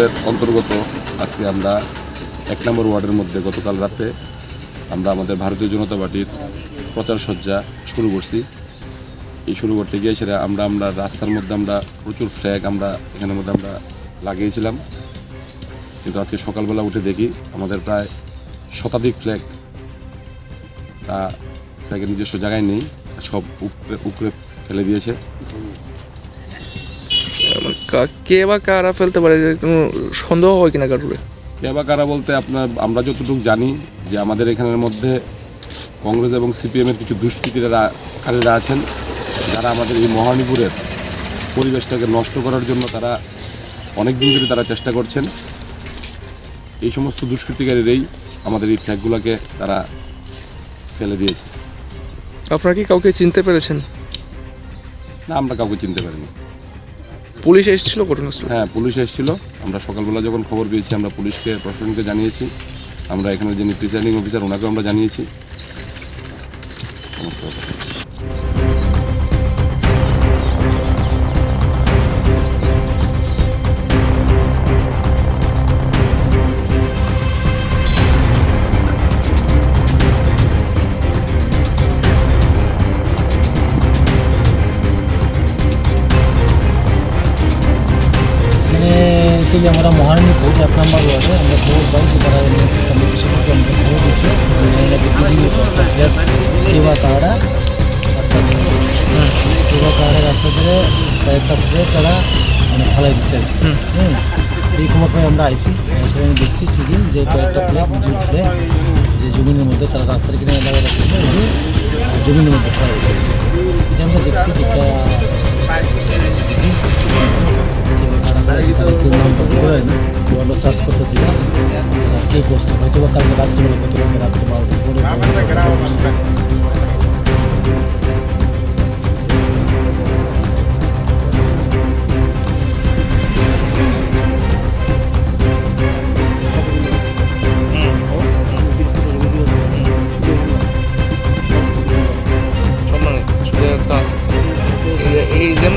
ওয়ার্ডের অন্তর্গত, আজকে আমরা এক নম্বর ওয়ার্ডের মধ্যে গতকাল রাতে আমরা আমাদের ভারতীয় জনতা পার্টির প্রচার সজ্জা শুরু করছি। এই শুরু করতে গিয়ে সেটা আমরা আমরা রাস্তার মধ্যে আমরা প্রচুর ফ্ল্যাগ আমরা, এখানের মধ্যে আমরা লাগিয়েছিলাম। কিন্তু আজকে সকালবেলা উঠে দেখি আমাদের প্রায় শতাধিক ফ্ল্যাগ তা ফ্ল্যাগের নিজস্ব জায়গায় নেই, সব উপরে উপরে ফেলে দিয়েছে। মানে কে বা কারা ফেলতে পারে কোনো সন্দেহ হয় কিনা কারোর? কে বা কারা বলতে আপনার আমরা যতটুকু জানি যে আমাদের এখানের মধ্যে কংগ্রেস এবং সিপিএমের কিছু দুষ্কৃতিকারীরা আছেন। যারা আমাদের এই মহানিপুরের পরিবেশটাকে নষ্ট করার জন্য তারা অনেক দিন ধরে তারা চেষ্টা করছেন। এই সমস্ত দুষ্কৃতিকারীরাই আমাদের এই ফ্ল্যাগগুলোকে তারা ফেলে দিয়েছে। আপনারা কি কাউকে চিনতে পেরেছেন? না আমরা কাউকে চিনতে পারিনি। পুলিশ এসেছিল, ঘটনাস্থল? হ্যাঁ পুলিশ এসেছিল। আমরা সকালবেলা যখন খবর পেয়েছি, আমরা পুলিশকে প্রশাসনকে জানিয়েছি। আমরা এখানে যিনি প্রিসাইডিং অফিসার, ওনাকেও আমরা জানিয়েছি। অ্যাকচুয়ালি আমরা মহারানীপুর এক নম্বর ওয়ার্ডে আমরা খবর পাই যে তারা দিচ্ছে যে কেবা তারা রাস্তা কেবা তারা রাস্তা ধরে কয়েকটা ফ্ল্যাট তারা মানে ফালাই দিচ্ছে। হুম। এই খবর পাই আমরা আইছি সেখানে দেখছি ঠিকই যে কয়েকটা ফ্ল্যাট যে জমিনের মধ্যে তারা রাস্তার কিনারে লাগা রাখছিল যে জমিনের মধ্যে ফালাই দিচ্ছে। বলো সার্চ করতেছিলাম কে করছে হয়তো বা কালকে রাত্রিবেলা কত রকম রাত্রে বারোটা করে সব মানে শুধু একটা আছে এই যে- এই যে